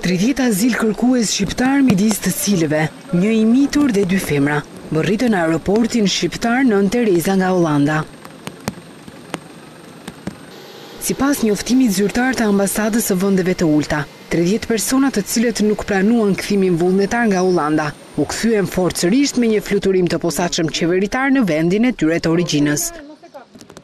Tridhjetë azilkërkues shqiptarë midis të cilëve një i mitur dhe dy femra, mbërritën në aeroportin shqiptar Nënë Tereza nga Holanda. Sipas njoftimit zyrtar të Ambasadës së Vendeve të Ulëta, tridhjetë persona të cilët nuk pranuan kthimin vullnetar nga Holanda, u kthyen forcërisht me një fluturim të posaçëm qeveritar në vendin e tyre të origjinës.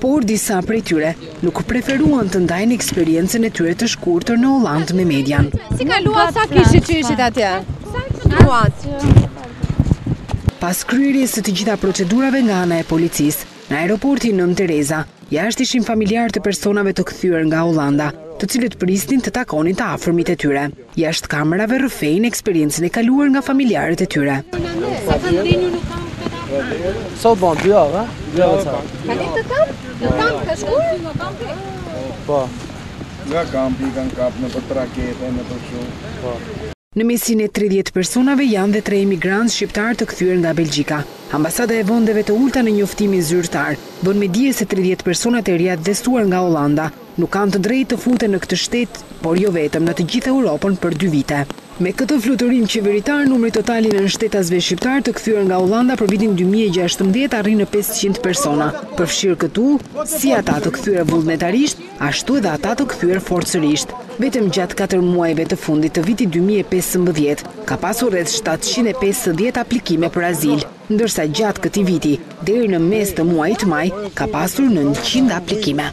Por disa prej tyre nuk preferuan të ndajnë eksperiencën e tyre të shkurtër në Hollandë me median. Si kaluat, sa kishit që ishit atje? Sa qëndruat? Pas kryerjes së të gjitha procedurave nga ana e policisë, në aeroportin Nënë Tereza, jashtë ishin familjarë të personave të kthyer nga Holanda, të cilët prisnin të takonin të afërmit e tyre. Jashtë kamerave rrëfejnë eksperiencën e kaluar nga familjarët e tyre. Sa u bën dy javë, ha? Dy javë sa. Ka ndejt te kampi? Në kamp ka shkuar? Në kamp ti. Po. Nga kampi e kanë kap nëpër trakete, nëpër kështu. Po. Në mesin e 30 personave janë dhe tre emigrantë shqiptarë të kthyer nga Belgjika. Ambasada e Vendeve të Ulëta në njoftimin zyrtar bën me dije se 30 personat e riatdhestuar nga Holanda Nuk kanë të drejtë të futen në këtë shtet, por jo vetëm, në të gjithë Europën për dy vite. Me këtë fluturim qeveritar, numri total i nënshtetasve shqiptarë të kthyer nga Hollanda për vitin dy mijë e gjashtëmbëdhjetë arrin në pesëqind persona, përfshirë këtu si ata të kthyer vullnetarisht, ashtu edhe ata të kthyer forcërisht. Vetëm gjatë katër muajve të fundit të vitit dy mijë e pesëmbëdhjetë, ka pasur rreth shtatëqind e pesëdhjetë aplikime për azil, ndërsa gjatë këtij viti, deri në mes të muajit maj, ka pasur nëntëqind aplikime.